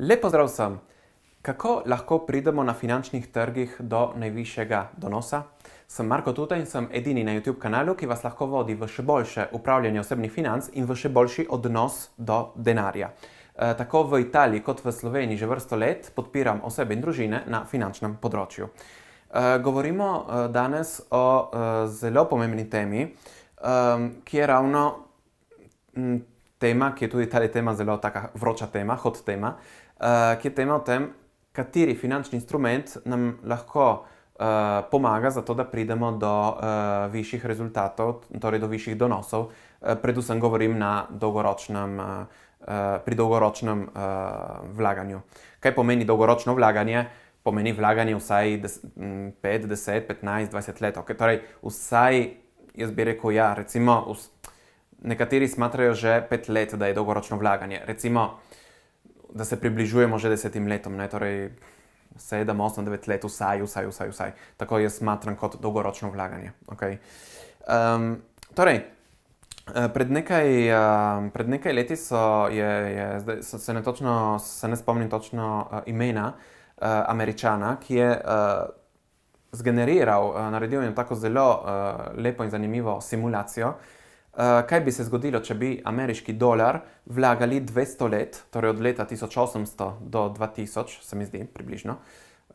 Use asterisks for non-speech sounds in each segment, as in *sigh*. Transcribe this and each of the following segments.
Lepo zdrav vsem! Kako lahko pridemo na finančnih trgih do najvišjega donosa? Sem Marko Tuta in sem edini na YouTube kanalu, ki vas lahko vodi v še boljše upravljanje osebnih financ in v še boljši odnos do denarja. E, tako v Italiji kot v Sloveniji že vrsto let podpiram osebe in družine na finančnem področju. E, govorimo e, danes o e, zelo pomembni temi, e, ki je ravno m, tema, ki je tudi ta tema zelo taka vroča tema, hot tema, ki je tema o tem, kateri finančni instrument nam lahko uh, pomaga to, da pridemo do uh, višjih rezultatov, torej do višjih donosov. Uh, predvsem govorim dolgoročnem, uh, pri dolgoročnem uh, vlaganju. Kaj pomeni dolgoročno vlaganje? Pomeni vlaganje vsaj 5, 10, 15, 20 let. Okay? Torej, vsaj, jaz bi rekel, ja, recimo, nekateri smatrajo že pet let, da je dolgoročno vlaganje. Recimo, da se približujemo že desetim letom, ne? torej sedem, osem, devet let, vsaj, vsaj, vsaj, vsaj. Tako jaz smatram kot dolgoročno vlaganje. Okay? Um, torej, eh, Pred nekaj, pred nekaj leti so, je, je, zdaj, so se, ne točno, se ne spomnim točno uh, imena uh, američana, ki je uh, zgeneriral, uh, naredil eno tako zelo uh, lepo in zanimivo simulacijo, kaj bi se zgodilo, če bi ameriški dolar vlagali 200 let, torej od leta 1800 do 2000, se mi zdi približno,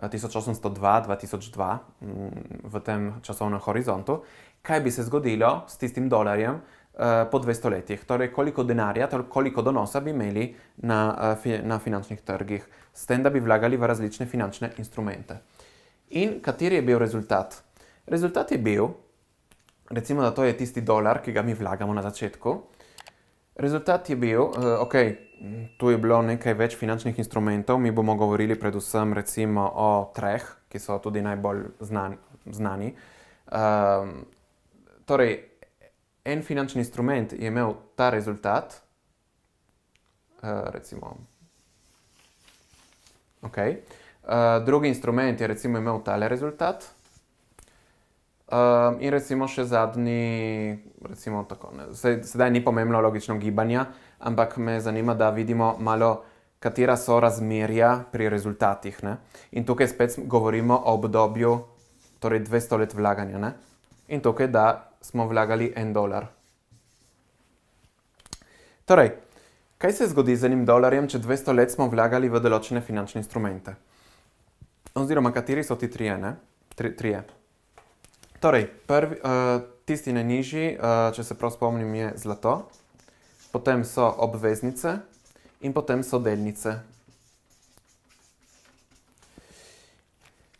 1802-2002 mm, v tem časovnem horizontu, kaj bi se zgodilo s tistim dolarjem uh, po 200 letih, torej koliko denarja, torej koliko donosa bi imeli na, fi, na finančnih trgih, s tem, da bi vlagali v različne finančne instrumente. In kateri je bil rezultat? Rezultat je bil, recimo, da to je tisti dolar, ki ga mi vlagamo na začetku. Rezultat je bil, uh, ok, tu je bilo nekaj več finančnih instrumentov, mi bomo govorili predvsem recimo o treh, ki so tudi najbolj znan, znani. Uh, torej, en finančni instrument je imel ta rezultat, uh, recimo. Okay. Uh, drugi instrument je recimo imel tale rezultat, Um, in recimo še zadnji, recimo tako, ne, sedaj ni pomembno logično gibanje, ampak me zanima, da vidimo malo, katera so razmerja pri rezultatih. Ne. In tukaj spet govorimo o obdobju, torej 200 let vlaganja. Ne. In tukaj, da smo vlagali en dolar. Torej, kaj se zgodi z enim dolarjem, če 200 let smo vlagali v določene finančne instrumente? Oziroma, kateri so ti trije? Tri, trije. Torej, prvi, uh, tisti najnižji, uh, če se prav spomnim, je zlato, potem so obveznice in potem so delnice.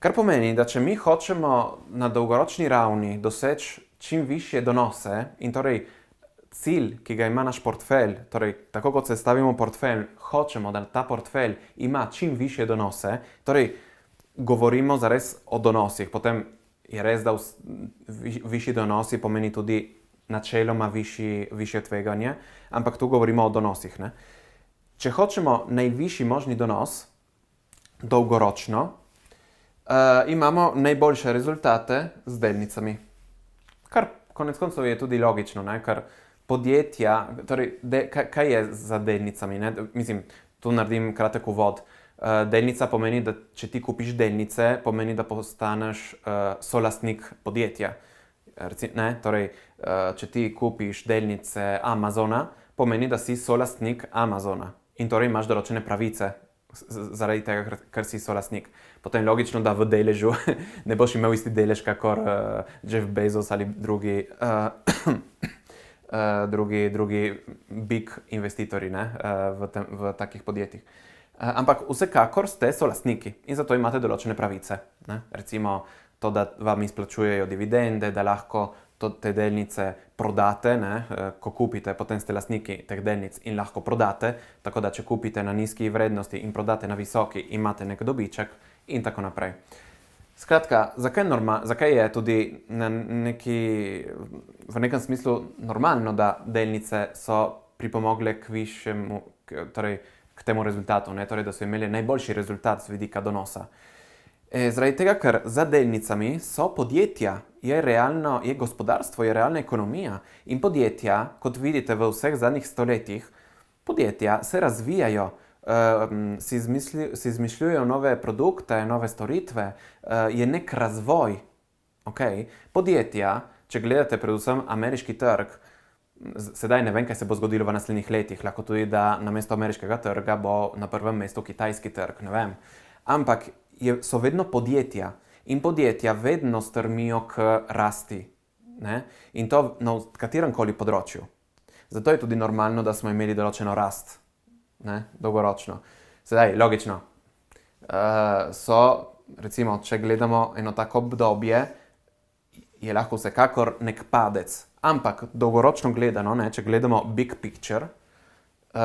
Kar pomeni, da če mi hočemo na dolgoročni ravni doseči čim više donose in torej cilj, ki ga ima naš portfelj, torej tako kot se stavimo portfelj, hočemo, da ta portfelj ima čim više donose, torej govorimo zares o donosih, potem je res, da višji donosi pomeni tudi načeloma višji, višje tveganje, ampak tu govorimo o donosih. Ne? Če hočemo najvišji možni donos, dolgoročno, uh, imamo najboljše rezultate z delnicami. Kar konec koncev je tudi logično, ne? ker podjetja, torej, de, kaj, kaj je za delnicami? Ne? Mislim, tu naredim kratek uvod. Uh, Uh, delnica pomeni, da če ti kupiš delnice, pomeni, da postaneš uh, solastnik podjetja. Reci, torej, uh, če ti kupiš delnice Amazona, pomeni, da si solastnik Amazona in torej imaš določene pravice zaradi tega, ker, si solastnik. Potem logično, da v deležu *laughs* ne boš imel isti delež kot uh, Jeff Bezos ali drugi, uh, uh, *clears throat* drugi, drugi big investitorji uh, v, tem, v takih podjetjih. Eh, ampak vsekakor ste so lastniki in zato imate določene pravice. Ne? Recimo to, da vam izplačujejo dividende, da lahko to, te delnice prodate, ne? Eh, ko kupite, potem ste lastniki teh delnic in lahko prodate. Tako da, če kupite na nizki vrednosti in prodate na visoki, imate nek dobiček in tako naprej. Skratka, zakaj, norma, zakaj je tudi na neki, v nekem smislu normalno, da delnice so pripomogle k višjemu, torej k temu rezultatu, ne? torej da so imeli najboljši rezultat z vidika donosa. E, zaradi tega, ker za delnicami so podjetja, je, realno, je gospodarstvo, je realna ekonomija in podjetja, kot vidite v vseh zadnjih stoletjih, podjetja se razvijajo. uh, si, izmisli, si izmišljujejo nove produkte, nove storitve, uh, je nek razvoj. Okay? Podjetja, če gledate predvsem ameriški trg, sedaj ne vem, kaj se bo zgodilo v naslednjih letih, lahko tudi, da na mesto ameriškega trga bo na prvem mestu kitajski trg, ne vem. Ampak je, so vedno podjetja in podjetja vedno strmijo k rasti. Ne? In to na katerem koli področju. Zato je tudi normalno, da smo imeli določeno rast, ne? dolgoročno. Sedaj, logično. Uh, so, recimo, če gledamo eno tako obdobje, je lahko vsekakor nek padec. Ampak dolgoročno gledano, ne, če gledamo big picture, uh,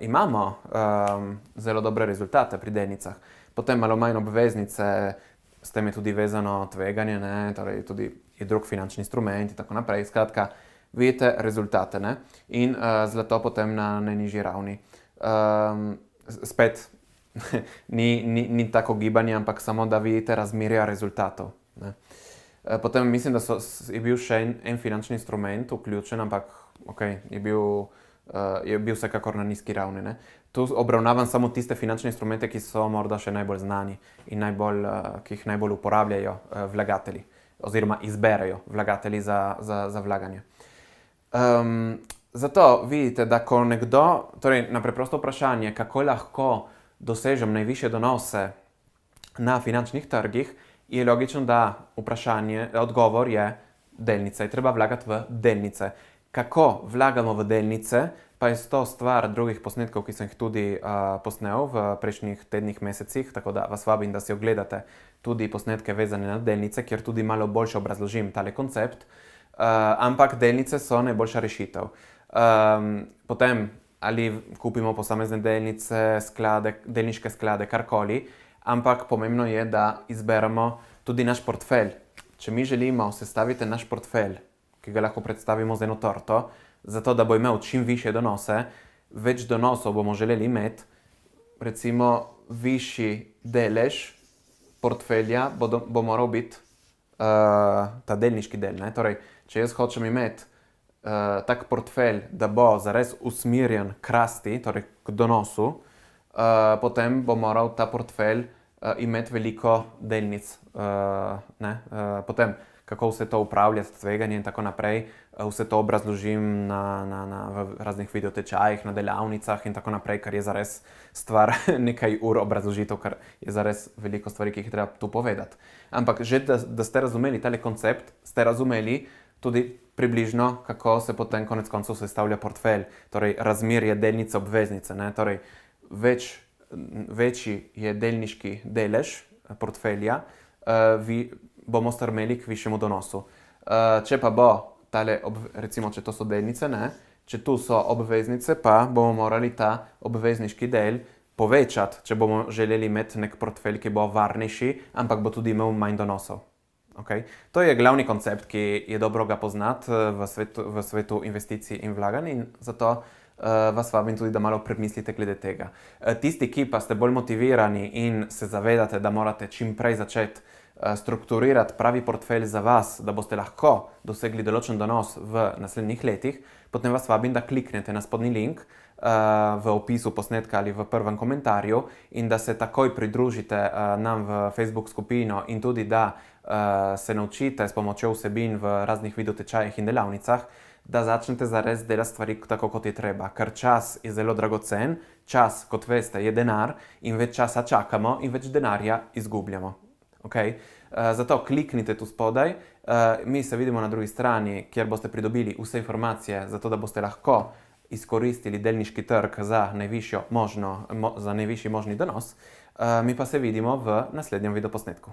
imamo um, zelo dobre rezultate pri delnicah. Potem malo manj obveznice, s tem je tudi vezano tveganje, ne, torej tudi je drug finančni instrument in tako naprej. Skratka, vidite rezultate ne, in uh, zlato potem na najnižji ravni. Um, spet *laughs* ni, ni, ni tako gibanje, ampak samo da vidite razmerja rezultatov. Ne. Eh, potem mislim, da so, je bil še en, en finančni instrument vključen, ampak okay, je, bil, uh, bil vsekakor na nizki ravni. Ne. Tu obravnavam samo tiste finančne instrumente, ki so morda še najbolj znani in najbolj, uh, ki jih najbolj uporabljajo uh, vlagatelji oziroma izberejo vlagatelji za, za, za vlaganje. Um, zato vidite, da ko nekdo, torej na preprosto vprašanje, kako lahko dosežem najviše donose na finančnih trgih, je logično, da vprašanje, odgovor je delnice. Je treba vlagati v delnice. Kako vlagamo v delnice, pa je to stvar drugih posnetkov, ki sem jih tudi uh, posnel v prejšnjih tednih, mesecih, tako da vas vabim, da si ogledate tudi posnetke vezane na delnice, kjer tudi malo bolje obrazložim tale koncept. Uh, ampak delnice so najboljša rešitev. Um, potem ali kupimo posamezne delnice, sklade, delniške sklade, karkoli, ampak pomembno je, da izberemo tudi naš portfelj. Če mi želimo sestaviti naš portfelj, ki ga lahko predstavimo z eno torto, zato da bo imel čim više donose, več donosov bomo želeli imeti, recimo višji delež portfelja bo, do, bo moral biti uh, ta delniški del. Ne? Torej, če jaz hočem imeti uh, tak portfelj, da bo zares usmerjen k rasti, torej k donosu, uh, potem bo moral ta portfelj uh, imeti veliko delnic. Uh, uh, potem, kako vse to upravljati, tveganje in tako naprej, uh, vse to obrazložim na, na, na, v raznih videotečajih, na delavnicah in tako naprej, kar je zares stvar *laughs* nekaj ur obrazložitev, ker je zares veliko stvari, ki jih treba tu povedati. Ampak že da, da ste razumeli ta koncept, ste razumeli tudi približno, kako se potem konec koncev sestavlja portfelj, torej razmerje delnice obveznice. Torej, več večji je delniški delež eh, portfelja, uh, vi bomo strmeli k višjemu donosu. Uh, če pa bo tale, recimo, če to so delnice, ne, če tu so obveznice, pa bomo morali ta obvezniški del povečati, če bomo želeli imeti nek portfelj, ki bo varnejši, ampak bo tudi imel manj donosov. Okay. To je glavni koncept, ki je dobro ga poznati v svetu, v svetu investicij in vlaganj in zato uh, vas vabim tudi, da malo premislite glede tega. Uh, tisti, ki pa ste bolj motivirani in se zavedate, da morate čim prej začeti uh, strukturirati pravi portfelj za vas, da boste lahko dosegli določen donos v naslednjih letih, potem vas vabim, da kliknete na spodnji link. V opisu posnetka ali v prvem komentarju, in da se takoj pridružite uh, nam v Facebook skupino, in tudi da uh, se naučite s pomočjo vsebin v raznih videotečajih in delavnicah, uh, da začnete zares delati stvari tako, kot je treba. Ker čas je zelo dragocen, čas, kot veste, je denar in več časa čakamo in več denarja izgubljamo. Okay? Uh, zato kliknite tu spodaj, uh, mi se vidimo na drugi strani, kjer boste pridobili vse informacije, zato da boste lahko izkoristili delniški trg za, možno, mo, za najvišji možni donos. Uh, mi pa se vidimo v naslednjem videoposnetku.